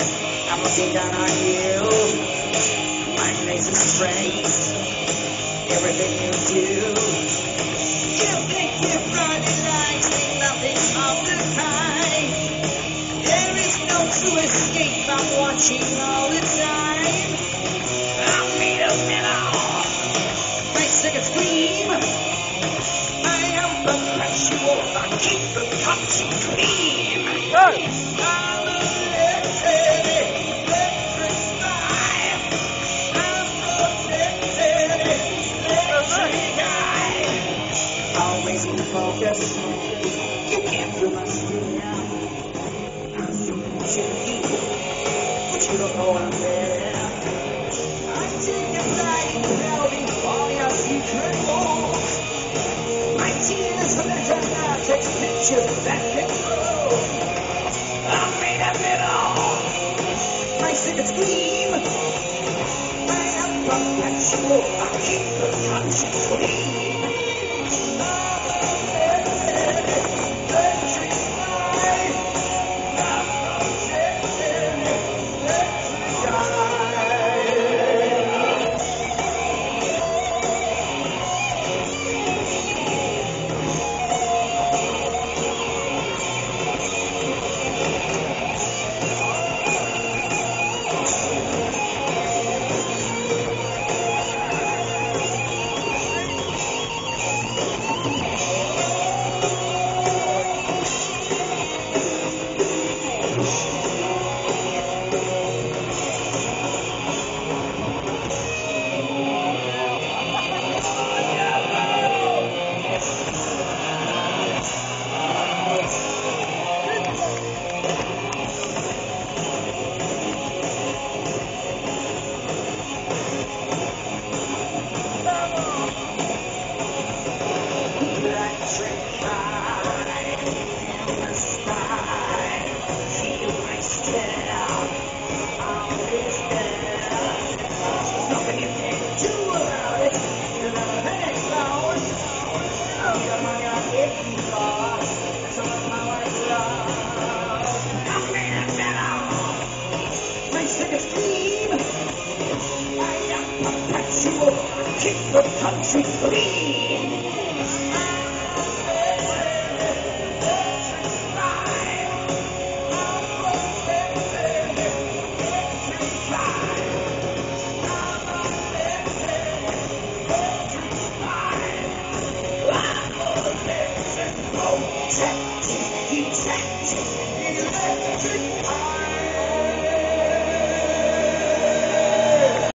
space. I'm looking down on you. I'm nice and straight. Everything you do. You think you're running like nothing of the kind. There is no true escape. I'm watching all the time. I'm made of metal. My second scream. I am perpetual. I keep the clean. Focus. You can't feel my skin. I'm feeling shaky, but you don't I'm there. I take all your secret. My tears from the dramatics picture that control. I'm made of metal. My second scream. I am perpetual. I keep the conscience clean. Keep the country clean. Electric